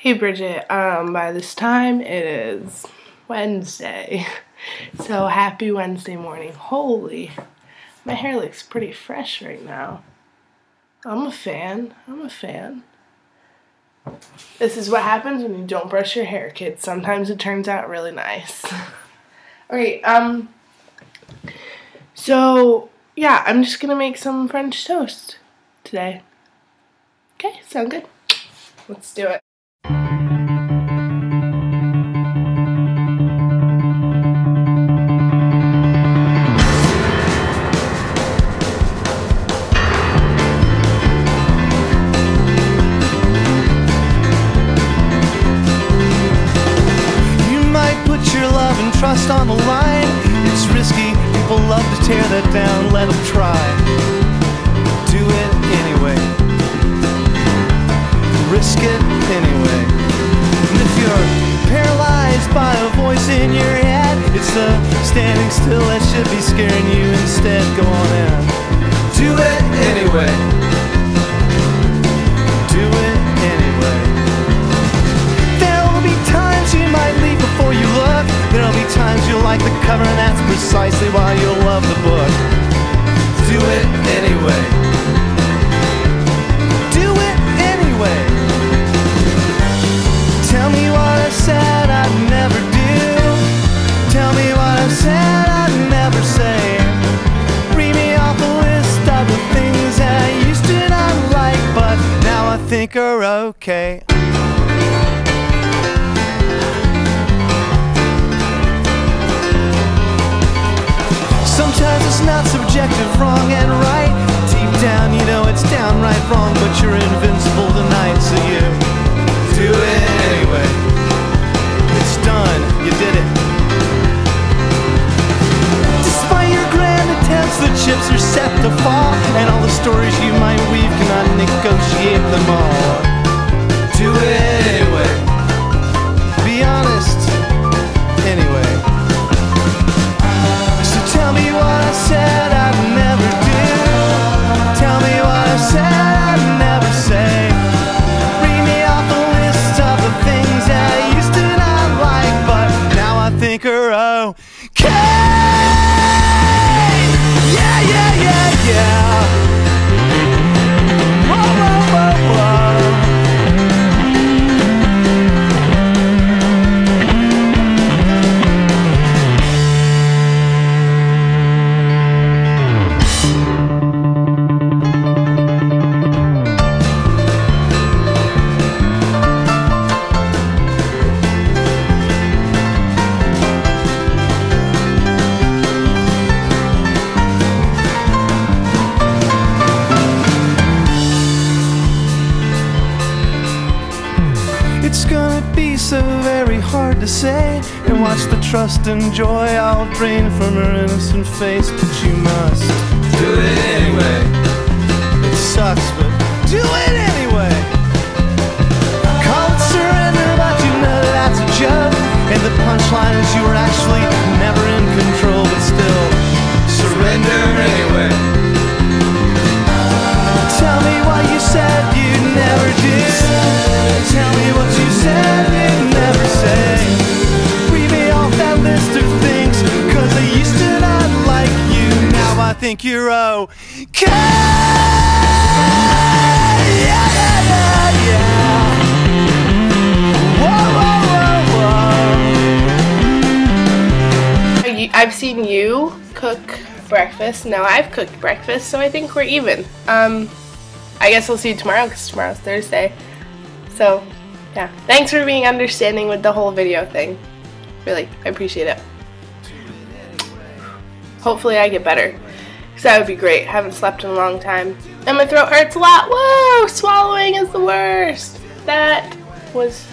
Hey Bridget, um, by this time it is Wednesday. So happy Wednesday morning. Holy, my hair looks pretty fresh right now. I'm a fan. I'm a fan. This is what happens when you don't brush your hair, kids. Sometimes it turns out really nice. Alright, um, so yeah, I'm just gonna make some French toast today. Okay, sound good? Let's do it. Trust on the line. It's risky, people love to tear that down, let them try. Do it anyway. Risk it anyway. And if you're paralyzed by a voice in your head, it's the standing still that should be scaring you instead. Go on in. Do it anyway. Like the cover and that's precisely why you'll love the book. Do it anyway. Do it anyway. Tell me what I said I'd never do. Tell me what I said I'd never say. Read me off a list of the things I used to not like, but now I think are okay. Not subjective, wrong and right. Deep down, you know it's downright wrong, but you're invincible tonight, so you do it anyway. It's done, you did it. Despite your grand attempts, the chips are set to fall, and all the stories you might weave cannot negotiate them all. Do it It's gonna be so very hard to say. And watch the trust and joy I'll drain from her innocent face But you must do it anyway. It sucks, but do it anyway. Call it surrender, but you know that's a joke. And the punchline is you were actually think you're okay Yeah, yeah, yeah, whoa, whoa, whoa I've seen you cook breakfast. Now I've cooked breakfast, so I think we're even. Um, I guess I'll see you tomorrow because tomorrow's Thursday. So, yeah. Thanks for being understanding with the whole video thing. Really, I appreciate it. Hopefully I get better. That would be great. I haven't slept in a long time. And my throat hurts a lot. Whoa! Swallowing is the worst. That was